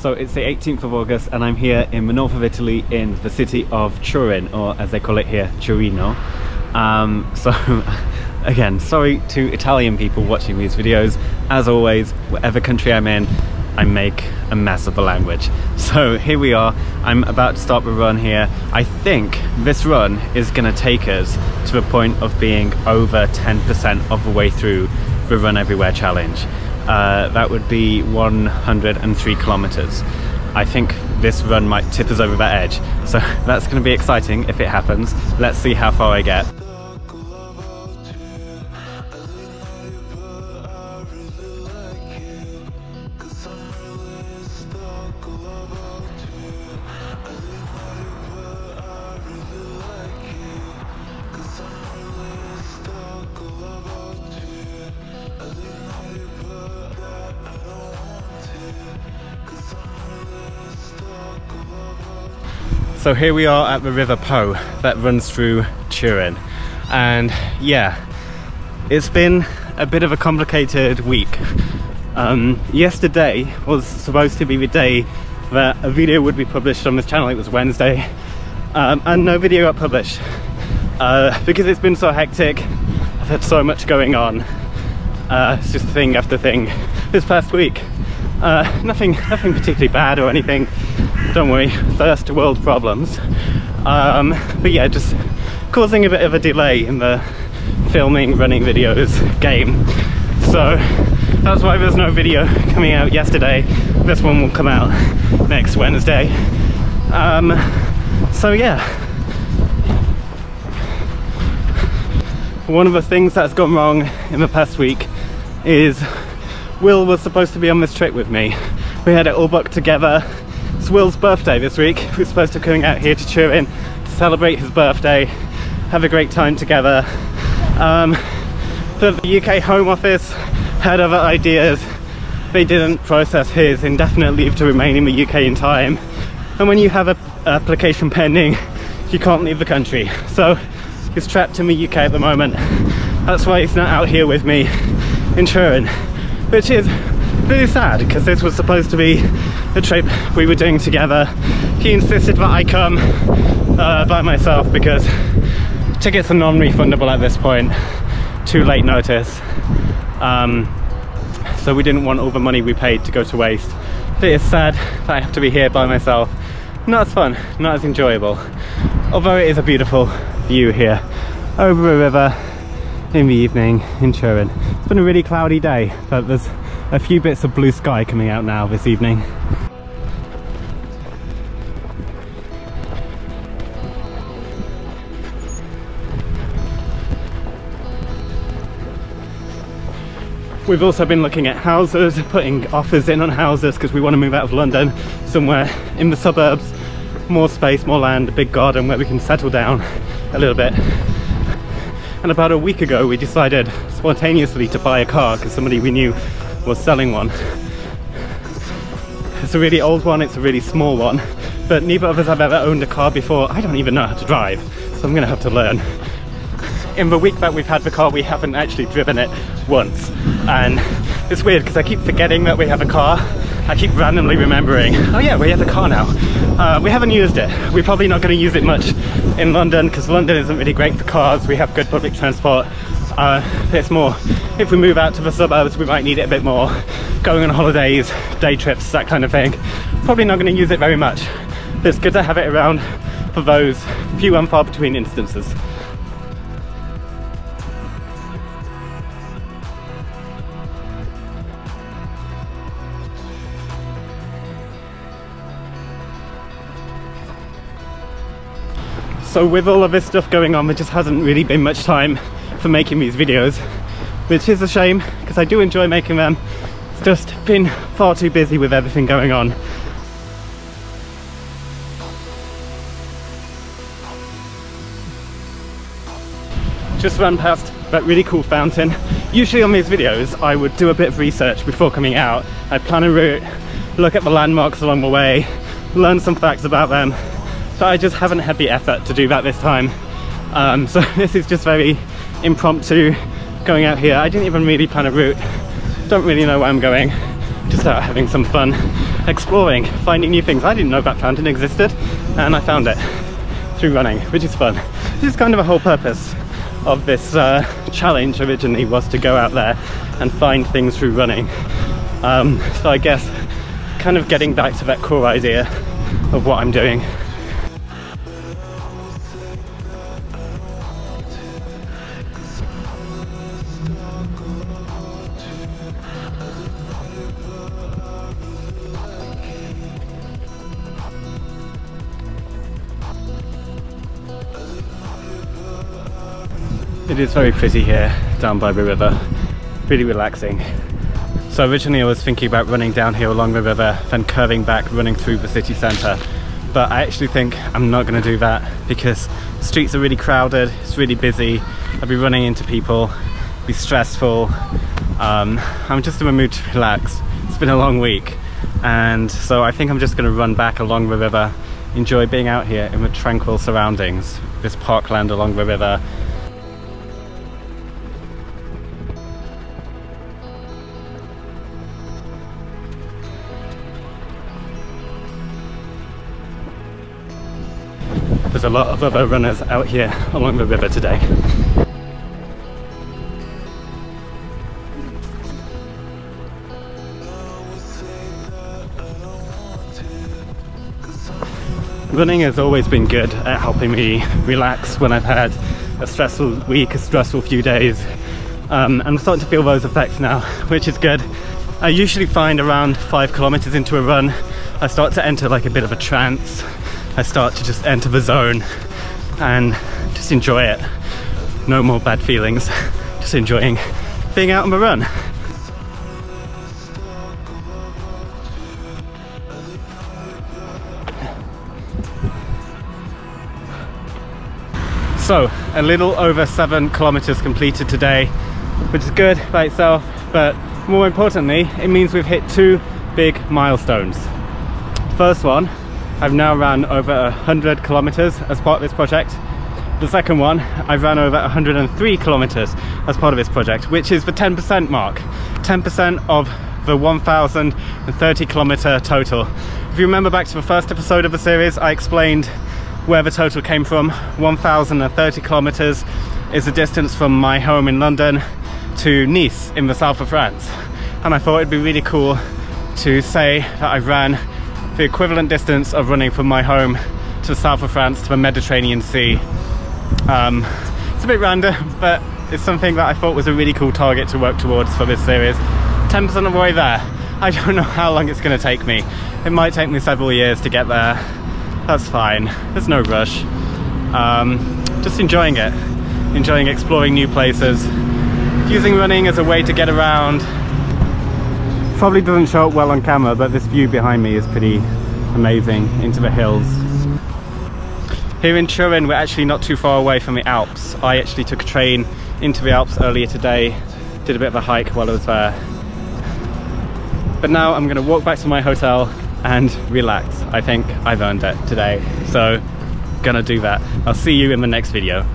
So it's the 18th of August and I'm here in the north of Italy in the city of Turin or as they call it here, Torino. Um, so again, sorry to Italian people watching these videos. As always, whatever country I'm in, I make a mess of the language. So here we are, I'm about to start the run here. I think this run is gonna take us to the point of being over 10% of the way through the Run Everywhere challenge uh, that would be 103 kilometers. I think this run might tip us over that edge. So that's going to be exciting if it happens. Let's see how far I get. So here we are at the River Po that runs through Turin. And yeah, it's been a bit of a complicated week. Um, yesterday was supposed to be the day that a video would be published on this channel. It was Wednesday. Um, and no video got published. Uh, because it's been so hectic. I've had so much going on. Uh, it's just thing after thing this past week. Uh, nothing, nothing particularly bad or anything don't worry, first world problems. Um, but yeah, just causing a bit of a delay in the filming, running videos game. So that's why there's no video coming out yesterday. This one will come out next Wednesday. Um, so yeah. One of the things that's gone wrong in the past week is Will was supposed to be on this trip with me. We had it all booked together it's Will's birthday this week. We're supposed to be coming out here to Turin to celebrate his birthday, have a great time together. Um, the UK Home Office had other ideas. They didn't process his indefinite leave to remain in the UK in time. And when you have an application pending, you can't leave the country. So he's trapped in the UK at the moment. That's why he's not out here with me in Turin, which is really sad because this was supposed to be a trip we were doing together. He insisted that I come uh, by myself because tickets are non-refundable at this point, too late notice. Um, so we didn't want all the money we paid to go to waste. But it's sad that I have to be here by myself. Not as fun, not as enjoyable. Although it is a beautiful view here over a river in the evening in Turin. It's been a really cloudy day, but there's a few bits of blue sky coming out now this evening. We've also been looking at houses, putting offers in on houses because we want to move out of London somewhere in the suburbs, more space, more land, a big garden where we can settle down a little bit. And about a week ago, we decided spontaneously to buy a car because somebody we knew was selling one. It's a really old one, it's a really small one, but neither of us have ever owned a car before. I don't even know how to drive, so I'm gonna have to learn in the week that we've had the car, we haven't actually driven it once. And it's weird because I keep forgetting that we have a car. I keep randomly remembering, oh yeah, we have a car now. Uh, we haven't used it. We're probably not to use it much in London because London isn't really great for cars. We have good public transport. Uh, it's more, if we move out to the suburbs, we might need it a bit more. Going on holidays, day trips, that kind of thing. Probably not going to use it very much. But it's good to have it around for those few and far between instances. So with all of this stuff going on, there just hasn't really been much time for making these videos, which is a shame because I do enjoy making them. It's just been far too busy with everything going on. Just ran past that really cool fountain. Usually on these videos, I would do a bit of research before coming out. I'd plan a route, look at the landmarks along the way, learn some facts about them, but I just haven't had the effort to do that this time. Um, so this is just very impromptu going out here. I didn't even really plan a route, don't really know where I'm going. just out having some fun exploring, finding new things. I didn't know that fountain existed and I found it through running, which is fun. This is kind of a whole purpose of this uh, challenge originally was to go out there and find things through running. Um, so I guess kind of getting back to that core idea of what I'm doing. It is very pretty here down by the river, really relaxing. So originally I was thinking about running down here along the river, then curving back, running through the city centre. But I actually think I'm not going to do that because streets are really crowded, it's really busy, I'll be running into people, be stressful. Um, I'm just in a mood to relax. It's been a long week and so I think I'm just going to run back along the river, enjoy being out here in the tranquil surroundings, this parkland along the river, There's a lot of other runners out here along the river today. Running has always been good at helping me relax when I've had a stressful week, a stressful few days. Um, I'm starting to feel those effects now, which is good. I usually find around five kilometers into a run, I start to enter like a bit of a trance I start to just enter the zone and just enjoy it. No more bad feelings, just enjoying being out on the run. So, a little over seven kilometers completed today, which is good by itself, but more importantly, it means we've hit two big milestones. First one I've now ran over 100 kilometers as part of this project. The second one, I've ran over 103 kilometers as part of this project, which is the 10% mark. 10% of the 1,030 kilometer total. If you remember back to the first episode of the series, I explained where the total came from. 1,030 kilometers is the distance from my home in London to Nice in the south of France. And I thought it'd be really cool to say that I've ran the equivalent distance of running from my home to the south of France to the Mediterranean Sea. Um, it's a bit random, but it's something that I thought was a really cool target to work towards for this series. 10% of the way there. I don't know how long it's going to take me. It might take me several years to get there. That's fine. There's no rush. Um, just enjoying it. Enjoying exploring new places. Using running as a way to get around, Probably doesn't show up well on camera, but this view behind me is pretty amazing into the hills. Here in Turin, we're actually not too far away from the Alps. I actually took a train into the Alps earlier today, did a bit of a hike while I was there. But now I'm gonna walk back to my hotel and relax. I think I've earned it today. So, gonna do that. I'll see you in the next video.